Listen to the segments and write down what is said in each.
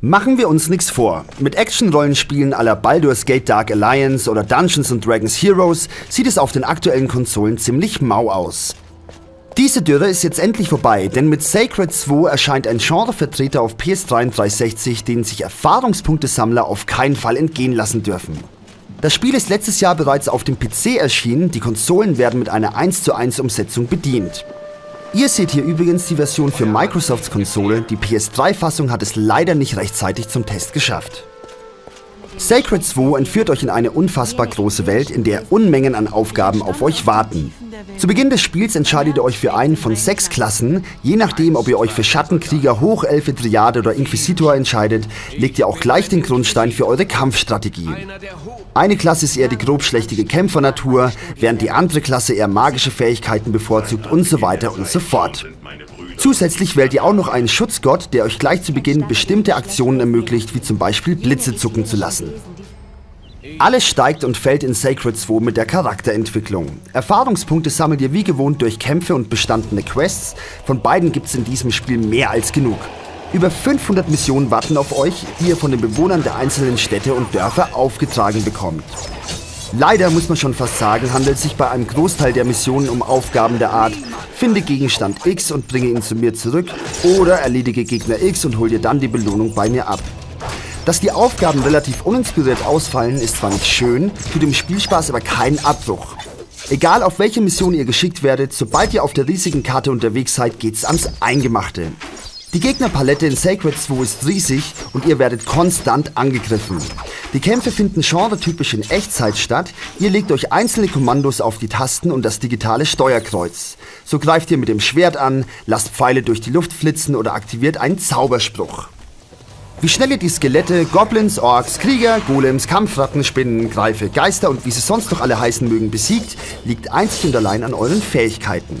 Machen wir uns nichts vor. Mit Action-Rollenspielen aller Baldur's Gate Dark Alliance oder Dungeons Dragons Heroes sieht es auf den aktuellen Konsolen ziemlich mau aus. Diese Dürre ist jetzt endlich vorbei, denn mit Sacred 2 erscheint ein Genrevertreter auf PS3 und 360, den sich Erfahrungspunktesammler auf keinen Fall entgehen lassen dürfen. Das Spiel ist letztes Jahr bereits auf dem PC erschienen, die Konsolen werden mit einer 1 zu 1 Umsetzung bedient. Ihr seht hier übrigens die Version für Microsofts Konsole, die PS3-Fassung hat es leider nicht rechtzeitig zum Test geschafft. Sacred 2 entführt euch in eine unfassbar große Welt, in der Unmengen an Aufgaben auf euch warten. Zu Beginn des Spiels entscheidet ihr euch für einen von sechs Klassen. Je nachdem, ob ihr euch für Schattenkrieger, Hochelfe, Triade oder Inquisitor entscheidet, legt ihr auch gleich den Grundstein für eure Kampfstrategie. Eine Klasse ist eher die grobschlächtige Kämpfernatur, während die andere Klasse eher magische Fähigkeiten bevorzugt und so weiter und so fort. Zusätzlich wählt ihr auch noch einen Schutzgott, der euch gleich zu Beginn bestimmte Aktionen ermöglicht, wie zum Beispiel Blitze zucken zu lassen. Alles steigt und fällt in Sacred 2 mit der Charakterentwicklung. Erfahrungspunkte sammelt ihr wie gewohnt durch Kämpfe und bestandene Quests. Von beiden gibt es in diesem Spiel mehr als genug. Über 500 Missionen warten auf euch, die ihr von den Bewohnern der einzelnen Städte und Dörfer aufgetragen bekommt. Leider muss man schon fast sagen, handelt es sich bei einem Großteil der Missionen um Aufgaben der Art Finde Gegenstand X und bringe ihn zu mir zurück oder erledige Gegner X und hol dir dann die Belohnung bei mir ab. Dass die Aufgaben relativ uninspiriert ausfallen, ist zwar nicht schön, tut dem Spielspaß aber keinen Abbruch. Egal auf welche Mission ihr geschickt werdet, sobald ihr auf der riesigen Karte unterwegs seid, geht's ans Eingemachte. Die Gegnerpalette in Sacred 2 ist riesig und ihr werdet konstant angegriffen. Die Kämpfe finden genretypisch in Echtzeit statt. Ihr legt euch einzelne Kommandos auf die Tasten und das digitale Steuerkreuz. So greift ihr mit dem Schwert an, lasst Pfeile durch die Luft flitzen oder aktiviert einen Zauberspruch. Wie schnell ihr die Skelette, Goblins, Orks, Krieger, Golems, Kampfratten, Spinnen, Greife, Geister und wie sie sonst noch alle heißen mögen besiegt, liegt einzig und allein an euren Fähigkeiten.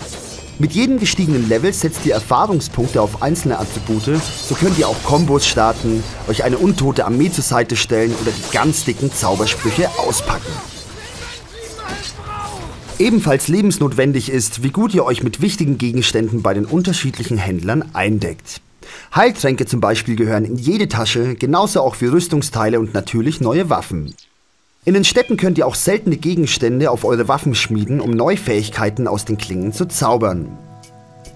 Mit jedem gestiegenen Level setzt ihr Erfahrungspunkte auf einzelne Attribute, so könnt ihr auch Kombos starten, euch eine untote Armee zur Seite stellen oder die ganz dicken Zaubersprüche auspacken. Ebenfalls lebensnotwendig ist, wie gut ihr euch mit wichtigen Gegenständen bei den unterschiedlichen Händlern eindeckt. Heiltränke zum Beispiel gehören in jede Tasche, genauso auch wie Rüstungsteile und natürlich neue Waffen. In den Städten könnt ihr auch seltene Gegenstände auf eure Waffen schmieden, um Neufähigkeiten aus den Klingen zu zaubern.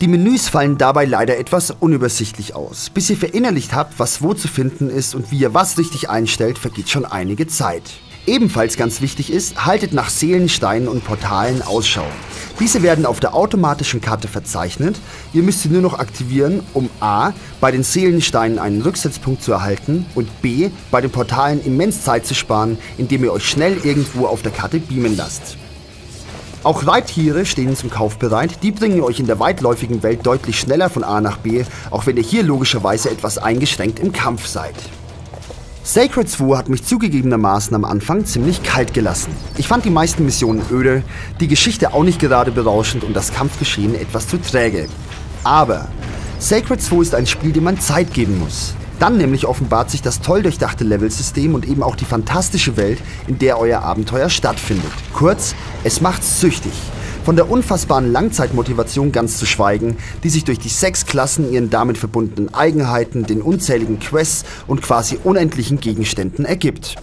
Die Menüs fallen dabei leider etwas unübersichtlich aus. Bis ihr verinnerlicht habt, was wo zu finden ist und wie ihr was richtig einstellt, vergeht schon einige Zeit. Ebenfalls ganz wichtig ist, haltet nach Seelensteinen und Portalen Ausschau. Diese werden auf der automatischen Karte verzeichnet. Ihr müsst sie nur noch aktivieren, um a. bei den Seelensteinen einen Rücksetzpunkt zu erhalten und b. bei den Portalen immens Zeit zu sparen, indem ihr euch schnell irgendwo auf der Karte beamen lasst. Auch Reittiere stehen zum Kauf bereit. Die bringen euch in der weitläufigen Welt deutlich schneller von A nach B, auch wenn ihr hier logischerweise etwas eingeschränkt im Kampf seid. Sacred 2 hat mich zugegebenermaßen am Anfang ziemlich kalt gelassen. Ich fand die meisten Missionen öde, die Geschichte auch nicht gerade berauschend und das Kampfgeschehen etwas zu träge. Aber Sacred 2 ist ein Spiel, dem man Zeit geben muss. Dann nämlich offenbart sich das toll durchdachte Levelsystem und eben auch die fantastische Welt, in der euer Abenteuer stattfindet. Kurz, es macht süchtig. Von der unfassbaren Langzeitmotivation ganz zu schweigen, die sich durch die sechs Klassen, ihren damit verbundenen Eigenheiten, den unzähligen Quests und quasi unendlichen Gegenständen ergibt.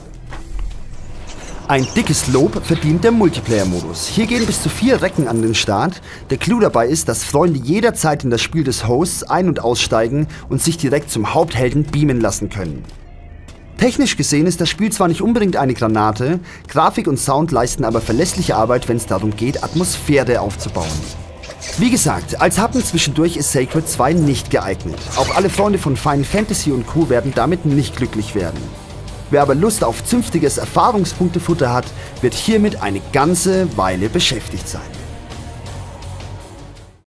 Ein dickes Lob verdient der Multiplayer-Modus. Hier gehen bis zu vier Recken an den Start. Der Clou dabei ist, dass Freunde jederzeit in das Spiel des Hosts ein- und aussteigen und sich direkt zum Haupthelden beamen lassen können. Technisch gesehen ist das Spiel zwar nicht unbedingt eine Granate, Grafik und Sound leisten aber verlässliche Arbeit, wenn es darum geht, Atmosphäre aufzubauen. Wie gesagt, als Happen zwischendurch ist Sacred 2 nicht geeignet. Auch alle Freunde von Final Fantasy und Co. werden damit nicht glücklich werden. Wer aber Lust auf zünftiges Erfahrungspunktefutter hat, wird hiermit eine ganze Weile beschäftigt sein.